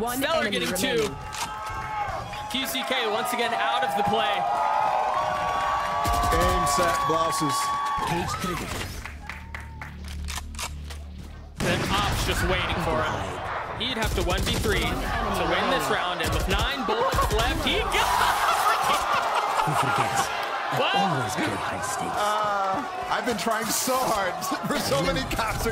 One Stellar enemy getting two. QCK once again out of the play. Aim set blouses. Cage triggered. Then Ops just waiting for him. He'd have to 1v3 to win this round, and with nine bullets left, he got Who forgets? I What? always good high stakes. Uh, I've been trying so hard for so many cops